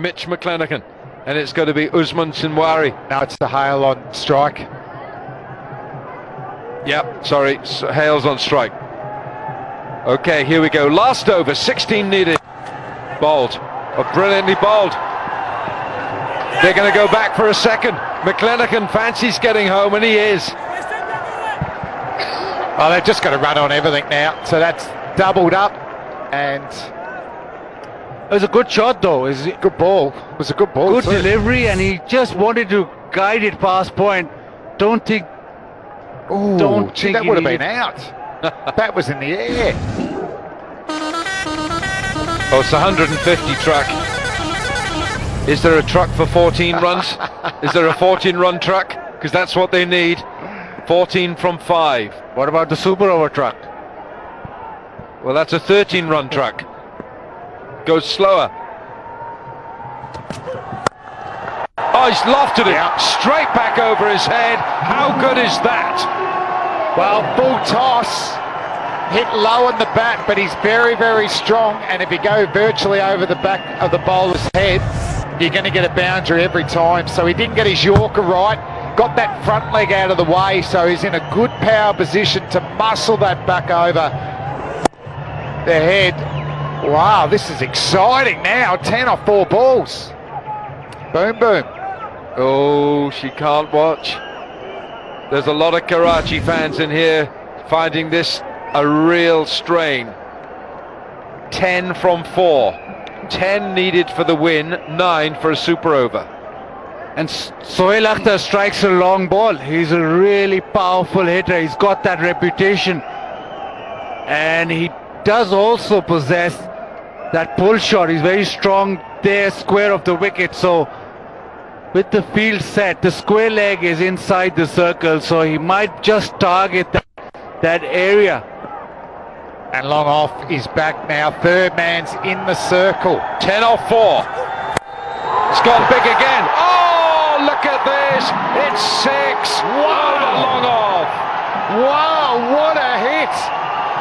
Mitch McClenaghan. And it's going to be Usman Shinwari. Now it's the Hale on strike. Yep, sorry, Hale's on strike. Okay, here we go. Last over, 16 needed. Bowled. Oh, brilliantly bowled. They're going to go back for a second. McClenaghan fancies getting home, and he is. Oh, they've just got to run on everything now. So that's doubled up, and it was a good shot, though. It was a good ball. It was a good ball. Good too. delivery, and he just wanted to guide it past point. Don't think. Ooh, don't gee, think that would have been out. that was in the air. Oh, it's a 150 truck. Is there a truck for 14 runs? Is there a 14 run truck? Because that's what they need. 14 from 5. What about the super over truck? Well, that's a 13 run truck. Goes slower. Oh, he's lofted it yeah. straight back over his head. How good is that? Well, full toss. Hit low on the bat, but he's very, very strong. And if you go virtually over the back of the bowler's head, you're going to get a boundary every time. So he didn't get his Yorker right got that front leg out of the way, so he's in a good power position to muscle that back over the head. Wow, this is exciting now. 10 off four balls. Boom, boom. Oh, she can't watch. There's a lot of Karachi fans in here finding this a real strain. 10 from 4. 10 needed for the win, 9 for a super over. And Sohail Akhtar strikes a long ball. He's a really powerful hitter. He's got that reputation. And he does also possess that pull shot. is very strong there, square of the wicket. So with the field set, the square leg is inside the circle. So he might just target that, that area. And long off is back now. Third man's in the circle. 10 off 4. It's gone big again. Oh! look at this. It's six. Wow. long off. Wow, what a hit.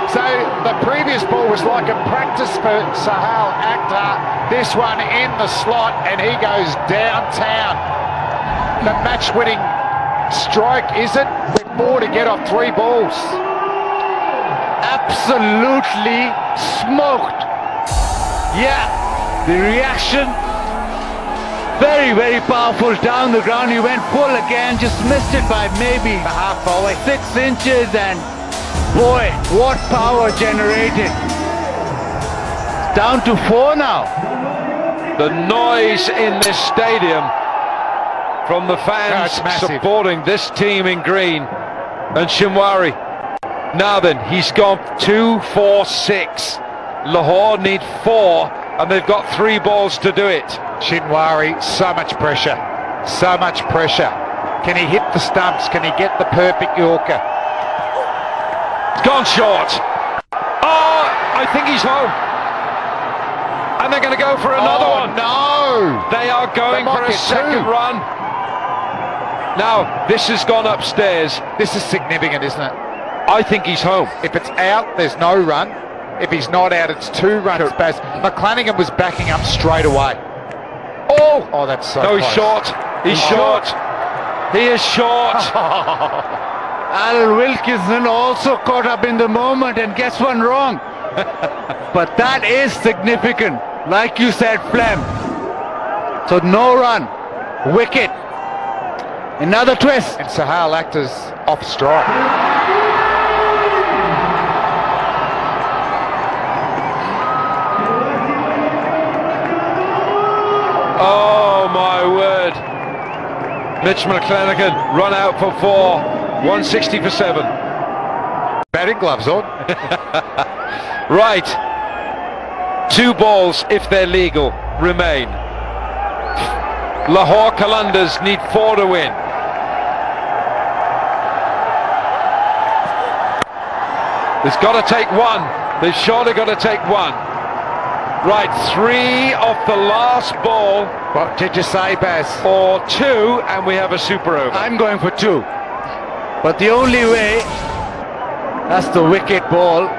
So the previous ball was like a practice for Sohail Akhtar. This one in the slot and he goes downtown. The match-winning strike, is it? With four to get off three balls. Absolutely smoked. Yeah, the reaction very, very powerful down the ground. He went full again, just missed it by maybe a half volley. Six inches and boy, what power generated. down to four now. The noise in this stadium from the fans supporting this team in green and Shinwari. Now then, he's gone two, four, six. Lahore need four and they've got three balls to do it. Shinwari, so much pressure, so much pressure. Can he hit the stumps? Can he get the perfect Yorker? Gone short. Oh, I think he's home. And they're going to go for another oh, one. No! They are going for a second run. Now, this has gone upstairs. This is significant, isn't it? I think he's home. If it's out, there's no run. If he's not out, it's two runs, Baz. McClenaghan was backing up straight away. Oh! Oh, that's so No, he's short. He's short. He is short. Al Wilkinson also caught up in the moment and gets one wrong. but that is significant. Like you said, Flem. So no run. Wicket. Another twist. And Sohail Akhtar's off strike. Oh my word. Mitch McClenaghan run out for four. 160 for seven. Batting gloves on. right. Two balls, if they're legal, remain. Lahore Qalandars need four to win. There's got to take one. They've surely got to take one. Right, three off the last ball. What did you say, Baz? Or two, and we have a super over. I'm going for two. But the only way, that's the wicket ball.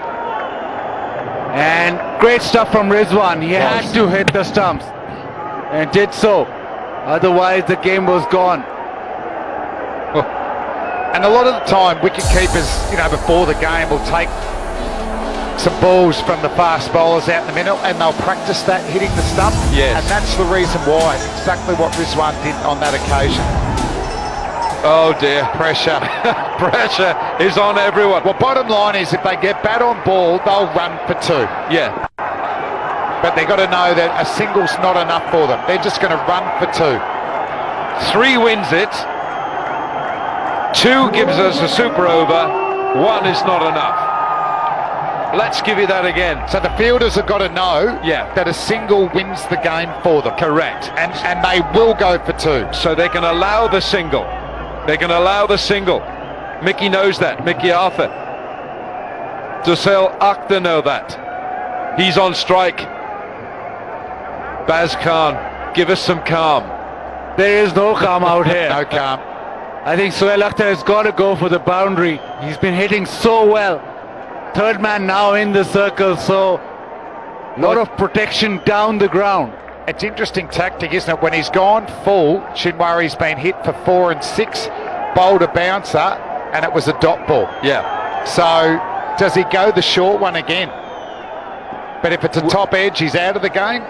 And great stuff from Rizwan. He had to hit the stumps. and did so. Otherwise, the game was gone. And a lot of the time, wicket keepers, you know, before the game will take some balls from the fast bowlers out in the middle and they'll practice that hitting the stump. Yes. And that's the reason why, exactly what Rizwan did on that occasion. Oh dear. Pressure. Pressure is on everyone. Well, bottom line is if they get bat on ball, they'll run for two. Yeah. But they've got to know that a single's not enough for them. They're just going to run for two. Three wins it. Two gives us a super over. One is not enough. Let's give you that again. So the fielders have got to know Yeah. that a single wins the game for them. Correct. And, and they will go for two. So they can allow the single. They can allow the single. Mickey knows that. Mickey Arthur. Dussel Akhtar know that. He's on strike. Baz Khan, give us some calm. There is no calm out here. No calm. I think Sohail Akhtar has got to go for the boundary. He's been hitting so well. Third man now in the circle, so a lot of protection down the ground. It's interesting tactic, isn't it? When he's gone full, Shinwari's been hit for four and six, bowled a bouncer, and it was a dot ball. Yeah. So does he go the short one again? But if it's a top edge, he's out of the game.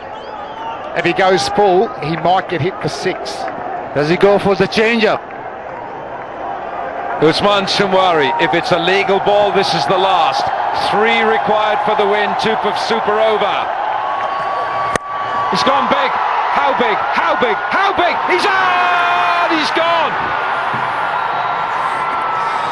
If he goes full, he might get hit for six. Does he go for the change-up? Usman Shinwari, if it's a legal ball, this is the last. Three required for the win, two for super over. He's gone big. How big? How big? How big? He's out! He's gone!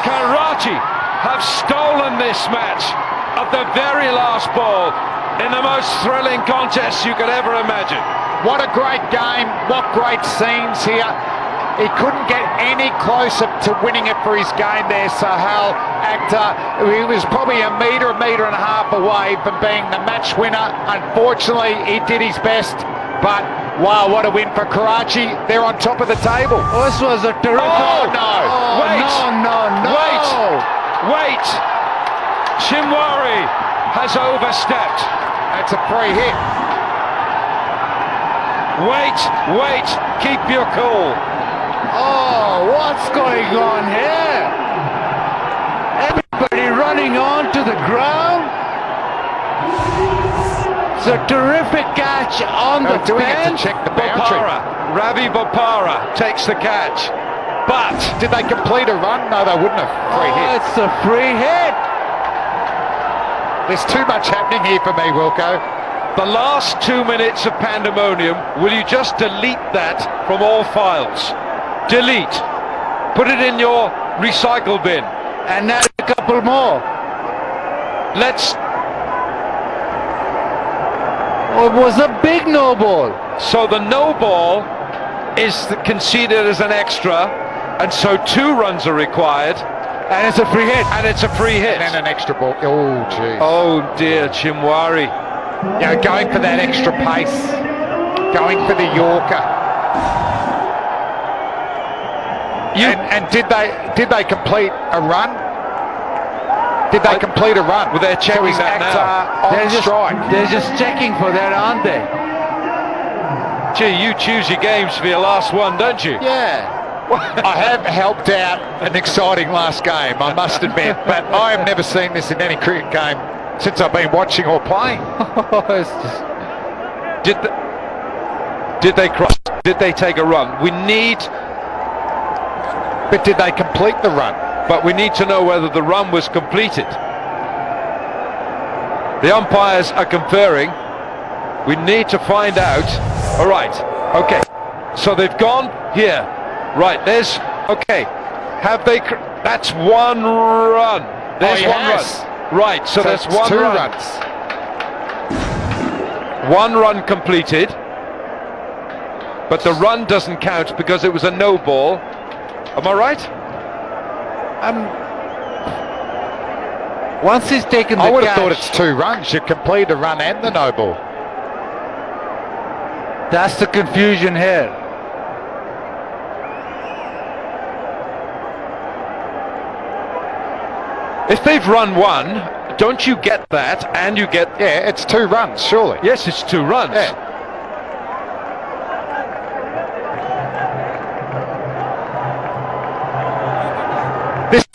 Karachi have stolen this match at the very last ball in the most thrilling contest you could ever imagine. What a great game. What great scenes here. He couldn't get any closer to winning it for his game there, Sohail Akhtar. Uh, he was probably a metre, a metre and a half away from being the match winner. Unfortunately, he did his best, but wow, what a win for Karachi. They're on top of the table. Oh, this was a terrific... Oh, no. Oh, Wait. No, no, no. Wait. Wait! Shinwari has overstepped. That's a free hit. Wait, wait, keep your cool. Oh, what's going on here? Everybody running onto the ground. It's a terrific catch on the doing it to check the boundary. Bopara, Ravi Bopara takes the catch. But Did they complete a run? No, they wouldn't have. Free Oh, hit. it's a free hit. There's too much happening here for me, Wilco. the last two minutes of pandemonium, will you just delete that from all files? Delete. Put it in your recycle bin. And now a couple more. Let's. Oh, it was a big no ball. So the no ball is conceded as an extra, and so two runs are required, And it's a free hit. and it's a free hit. And then an extra ball. Oh, geez. Oh dear, Shinwari. You know, going for that extra pace. Going for the Yorker. You, And, and did they did they complete a run? Did they I- complete a run? Well, they're checking so that now. They're just, strike. they're just checking for that, aren't they? gee, you choose your games for your last one, don't you? Yeah. I have helped out an exciting last game, I must admit, but I have never seen this in any cricket game since I've been watching or playing. Just- Did the, did they cross? Did they take a run? We need, But did they complete the run? but we need to know whether the run was completed. The umpires are conferring. We need to find out. All right. Okay. So they've gone here. Right. There's. Okay. Have they? cr- That's one run. There's he one run. Right. So, So there's one two run. runs. One run completed. But the run doesn't count because it was a no ball. Am I right? Um, once he's taken the I would have thought it's two runs. You complete a run and the no ball. that's the confusion here. If they've run one, don't you get that and you get Yeah, it's two runs, surely. Yes, it's two runs. Yeah.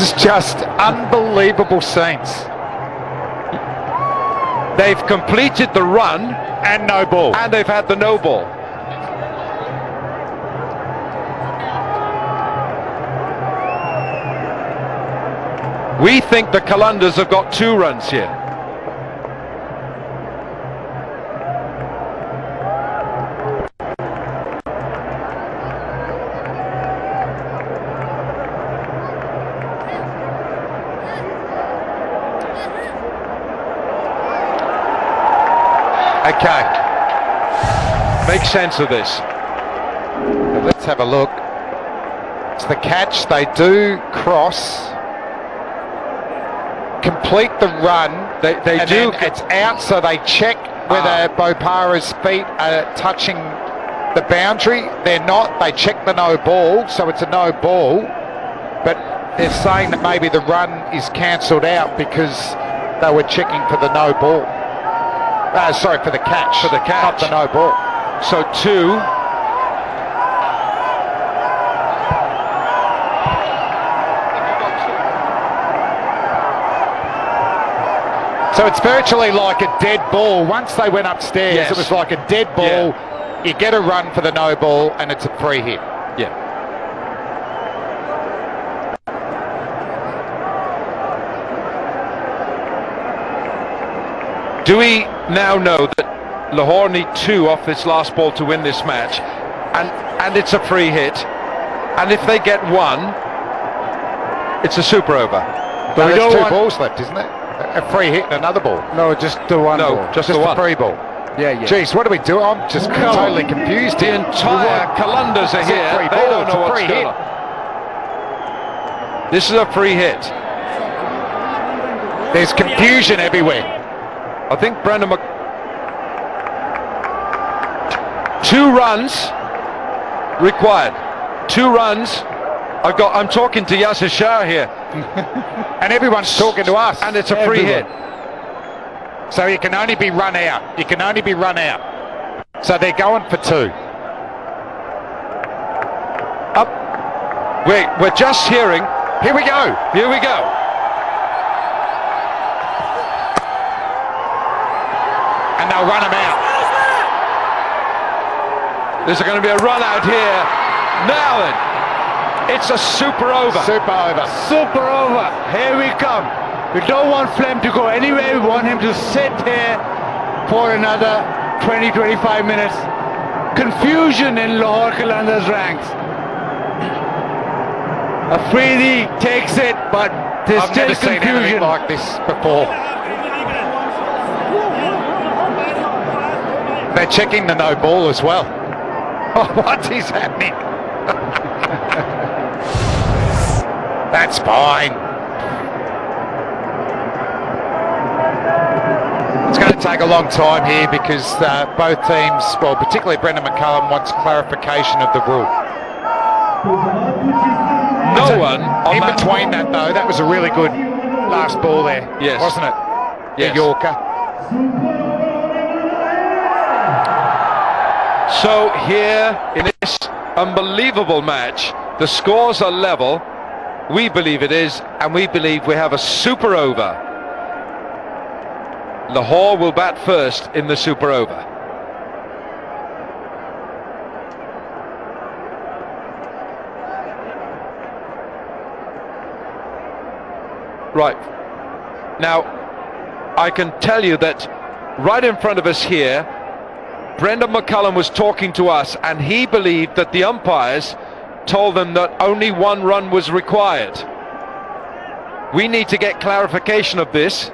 Is just unbelievable Saints. They've completed the run and no ball. And they've had the no ball. We think the Qalandars have got two runs here. Okay. Make sense of this. Let's have a look. It's the catch. They do cross. Complete the run. They, they do. it's out, so they check whether ah. Bopara's feet are touching the boundary. They're not. They check the no ball, so it's a no ball. But they're saying that maybe the run is cancelled out because they were checking for the no ball. Uh, sorry, for the catch. For the catch. Not the no ball. So two. So it's virtually like a dead ball. Once they went upstairs, yes. it was like a dead ball. Yeah. You get a run for the no ball, and it's a free hit. Yeah. Do we now know that Lahore need two off this last ball to win this match, and and it's a free hit, and if they get one, it's a super over. But there's two want... balls left, isn't it? A free hit and another ball. No, just the one. No, ball. just, just the one. free ball. Yeah, yeah. Jeez, what do we do? I'm just no. totally confused. The entire Qalandars are here. They don't know what's going on. This is a free hit. There's confusion everywhere. I think Brendon Mc... Two runs required. Two runs. I've got. I'm talking to Yasir Shah here, and everyone's talking to us. And it's a free Everyone. hit. So you can only be run out. You can only be run out. So they're going for two. Up. Wait, we're just hearing. Here we go. Here we go. They'll run him out. There's going to be a run out here. Now then, it's a super over. Super over. Super over. Here we come. We don't want Flem to go anywhere. We want him to sit here for another 20, 25 minutes. Confusion in Lahore Qalandars ranks. Afridi takes it, but there's I've still never confusion. seen anything like this before. They're checking the no ball as well. Oh, what is happening? That's fine. It's going to take a long time here because uh, both teams, well, particularly Brendon McCullum, wants clarification of the rule. No one in between that though. That was a really good last ball there, yes. wasn't it? Yes. The Yorker. So here in this unbelievable match, the scores are level. We believe it is, and we believe we have a super over. Lahore will bat first in the super over. Right. Now, I can tell you that right in front of us here, Brendon McCullum was talking to us and he believed that the umpires told them that only one run was required. We need to get clarification of this